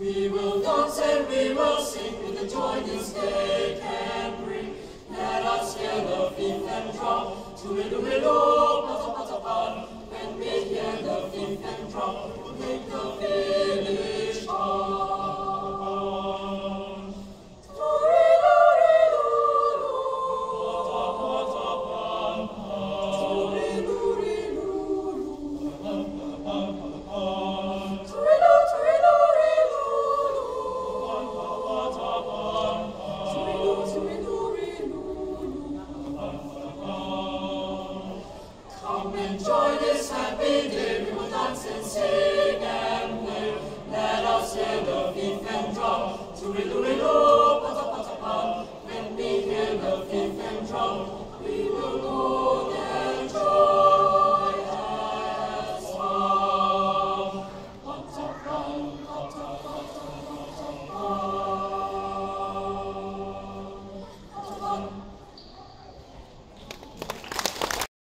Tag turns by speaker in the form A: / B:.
A: we will dance and we will sing. Joy this day can bring. Let us hear the fife and drum, tuilu-ilu, pata-pata-pan. When we hear the fife and drum, Join this happy day, we will dance and sing and play. Let us hear the fife and drum, tooridoorido, patapatapam. When we hear the fife and drum, we will know that joy has come. Patapam,